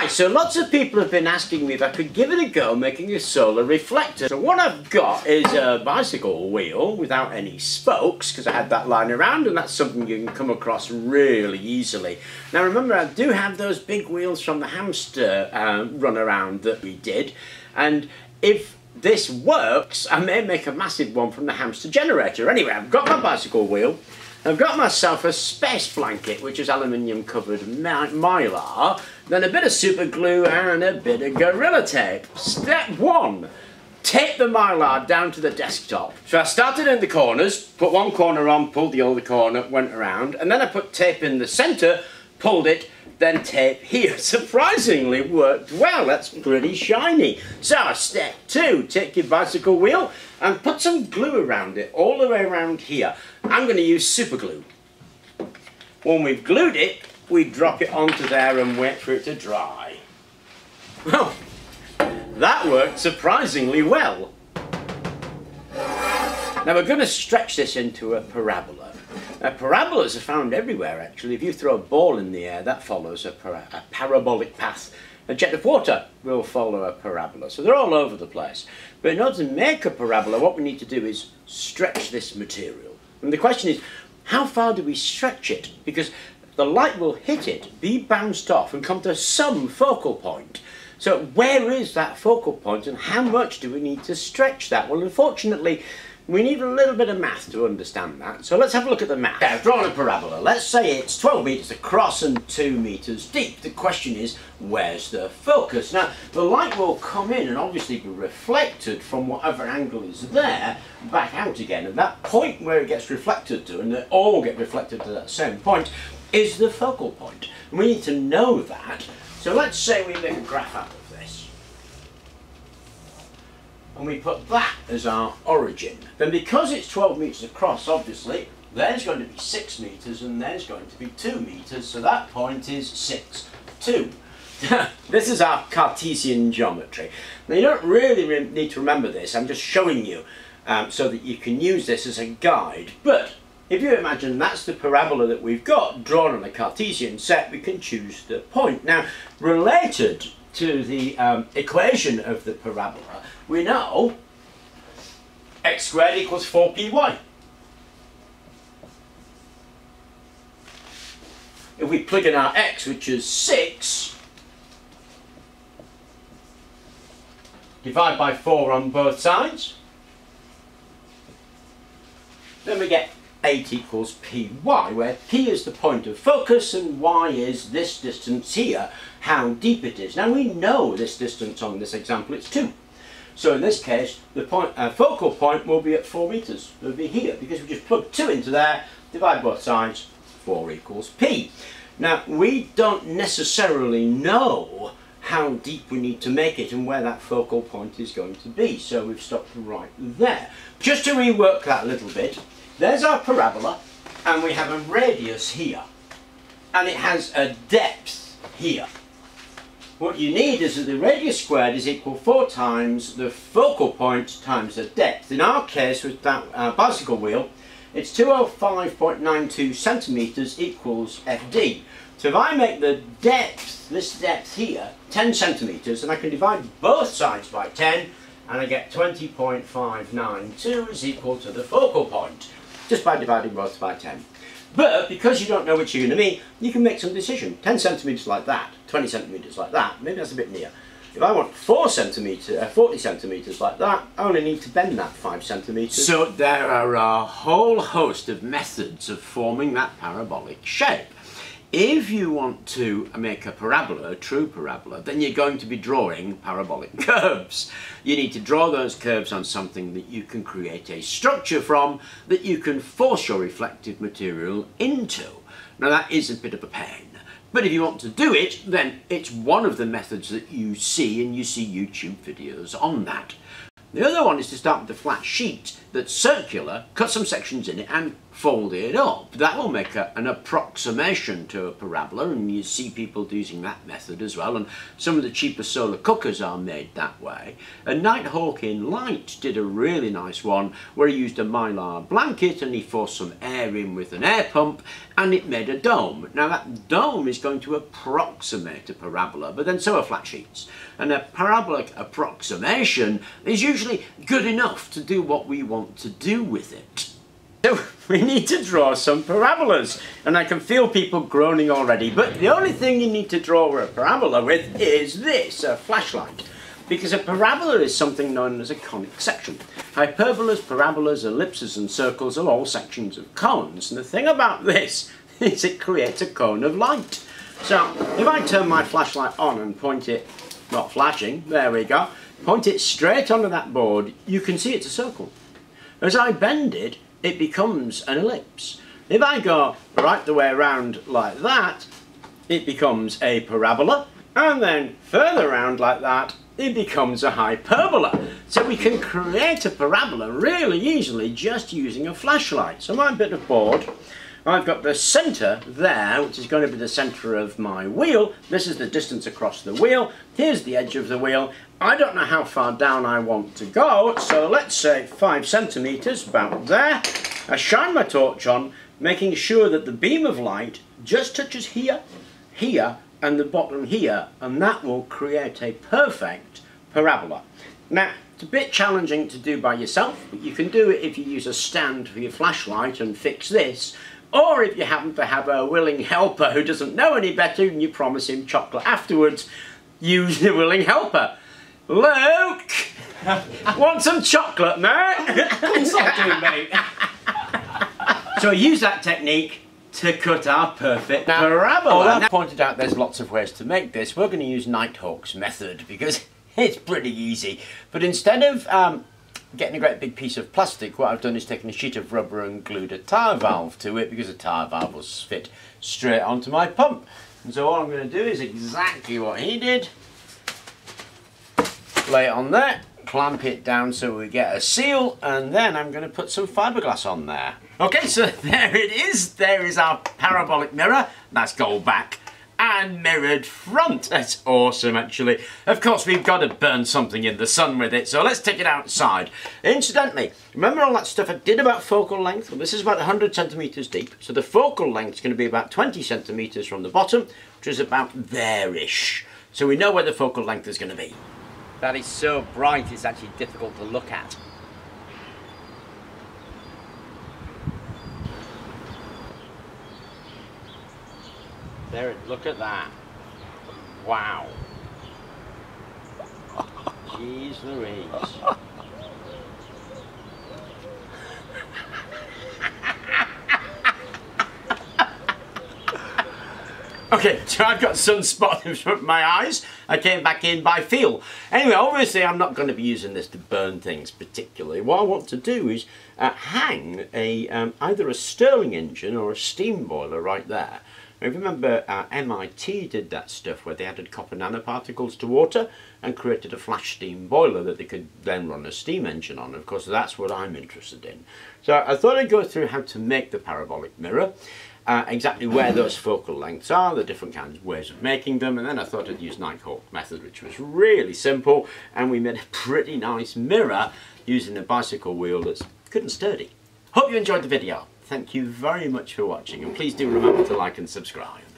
Hi, so lots of people have been asking me if I could give it a go making a solar reflector. So what I've got is a bicycle wheel without any spokes because I had that lying around and that's something you can come across really easily. Now remember I do have those big wheels from the hamster uh, run around that we did and if this works I may make a massive one from the hamster generator. Anyway I've got my bicycle wheel I've got myself a space blanket, which is aluminium covered mylar, then a bit of super glue and a bit of Gorilla Tape. Step one, tape the mylar down to the desktop. So I started in the corners, put one corner on, pulled the other corner, went around, and then I put tape in the centre, pulled it, then tape here. Surprisingly worked well, that's pretty shiny. So step two, take your bicycle wheel and put some glue around it, all the way around here. I'm going to use super glue. When we've glued it, we drop it onto there and wait for it to dry. Well, that worked surprisingly well. Now we're going to stretch this into a parabola. Now, parabolas are found everywhere actually. If you throw a ball in the air, that follows a, para a parabolic path. A jet of water will follow a parabola. So they're all over the place. But in order to make a parabola, what we need to do is stretch this material. And the question is, how far do we stretch it? Because the light will hit it, be bounced off and come to some focal point. So where is that focal point and how much do we need to stretch that? Well, unfortunately, we need a little bit of math to understand that. So let's have a look at the math. I've drawn a parabola. Let's say it's 12 metres across and 2 metres deep. The question is, where's the focus? Now, the light will come in and obviously be reflected from whatever angle is there back out again. And that point where it gets reflected to, and they all get reflected to that same point, is the focal point. And we need to know that. So let's say we make a graph out of this. And we put that as our origin. Then because it's 12 metres across, obviously, there's going to be 6 metres and there's going to be 2 metres. So that point is 6, 2. this is our Cartesian geometry. Now you don't really re need to remember this, I'm just showing you um, so that you can use this as a guide. But if you imagine that's the parabola that we've got drawn on a Cartesian set, we can choose the point. Now, related to the um, equation of the parabola, we know x squared equals 4py. If we plug in our x, which is 6, divide by 4 on both sides, then we get 8 equals py, where p is the point of focus and y is this distance here, how deep it is. Now we know this distance on this example, it's 2. So in this case, the point, uh, focal point will be at 4 metres. It will be here, because we just plug 2 into there, divide both sides, 4 equals p. Now, we don't necessarily know how deep we need to make it and where that focal point is going to be. So we've stopped right there. Just to rework that a little bit, there's our parabola, and we have a radius here, and it has a depth here. What you need is that the radius squared is equal 4 times the focal point times the depth. In our case, with that uh, bicycle wheel, it's 205.92 centimetres equals FD. So if I make the depth, this depth here, 10 centimetres, and I can divide both sides by 10, and I get 20.592 is equal to the focal point just by dividing both by 10. But because you don't know which you're going to mean, you can make some decision. 10 centimetres like that, 20 centimetres like that, maybe that's a bit near. If I want 4 centimetres, uh, 40 centimetres like that, I only need to bend that 5 centimetres. So there are a whole host of methods of forming that parabolic shape. If you want to make a parabola, a true parabola, then you're going to be drawing parabolic curves. You need to draw those curves on something that you can create a structure from that you can force your reflective material into. Now that is a bit of a pain. But if you want to do it, then it's one of the methods that you see and you see YouTube videos on that. The other one is to start with a flat sheet that's circular, cut some sections in it and folding it up, that will make a, an approximation to a parabola and you see people using that method as well and some of the cheaper solar cookers are made that way. And Nighthawk in Light did a really nice one where he used a mylar blanket and he forced some air in with an air pump and it made a dome. Now that dome is going to approximate a parabola but then so are flat sheets and a parabolic approximation is usually good enough to do what we want to do with it. So we need to draw some parabolas and I can feel people groaning already but the only thing you need to draw a parabola with is this, a flashlight. Because a parabola is something known as a conic section. Hyperbolas, parabolas, ellipses and circles are all sections of cones and the thing about this is it creates a cone of light. So if I turn my flashlight on and point it, not flashing, there we go, point it straight onto that board, you can see it's a circle. As I bend it, it becomes an ellipse. If I go right the way around like that, it becomes a parabola, and then further around like that, it becomes a hyperbola. So we can create a parabola really easily just using a flashlight. So my bit of board, I've got the centre there, which is going to be the centre of my wheel. This is the distance across the wheel. Here's the edge of the wheel. I don't know how far down I want to go, so let's say five centimetres, about there. I shine my torch on, making sure that the beam of light just touches here, here, and the bottom here, and that will create a perfect parabola. Now, it's a bit challenging to do by yourself, but you can do it if you use a stand for your flashlight and fix this, or if you happen to have a willing helper who doesn't know any better and you promise him chocolate afterwards, use the willing helper. Luke! Want some chocolate, mate? Of course I do, mate. so use that technique to cut our perfect now, parabola. I've pointed out there's lots of ways to make this. We're going to use Nighthawk's method because it's pretty easy. But instead of um, getting a great big piece of plastic, what I've done is taken a sheet of rubber and glued a tyre valve to it because the tyre valve will fit straight onto my pump. And so all I'm going to do is exactly what he did. Lay it on there, clamp it down so we get a seal, and then I'm going to put some fiberglass on there. Okay, so there it is. There is our parabolic mirror. Let's go back and mirrored front. That's awesome, actually. Of course, we've got to burn something in the sun with it, so let's take it outside. Incidentally, remember all that stuff I did about focal length? Well, this is about 100 centimetres deep, so the focal length is going to be about 20 centimetres from the bottom, which is about there-ish. So we know where the focal length is going to be. That is so bright, it's actually difficult to look at. There, look at that. Wow. Jeez Louise. Okay, so I've got sunspot in front of my eyes. I came back in by feel. Anyway, obviously I'm not going to be using this to burn things particularly. What I want to do is uh, hang a um, either a Stirling engine or a steam boiler right there. I remember uh, MIT did that stuff where they added copper nanoparticles to water and created a flash steam boiler that they could then run a steam engine on. Of course, that's what I'm interested in. So I thought I'd go through how to make the parabolic mirror, uh, exactly where those focal lengths are, the different kinds of ways of making them, and then I thought I'd use Nighthawk method, which was really simple, and we made a pretty nice mirror using a bicycle wheel that's good and sturdy. Hope you enjoyed the video. Thank you very much for watching and please do remember to like and subscribe.